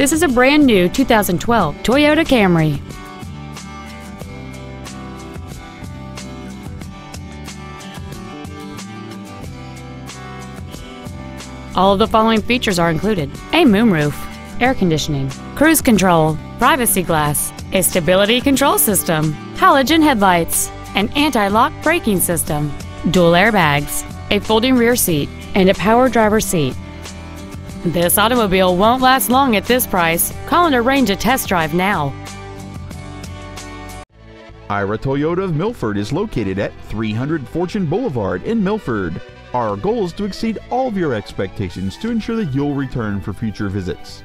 This is a brand new 2012 Toyota Camry. All of the following features are included. A moonroof, air conditioning, cruise control, privacy glass, a stability control system, halogen headlights, an anti-lock braking system, dual airbags, a folding rear seat, and a power driver seat. This automobile won't last long at this price. Call and arrange a test drive now. Ira Toyota of Milford is located at 300 Fortune Boulevard in Milford. Our goal is to exceed all of your expectations to ensure that you'll return for future visits.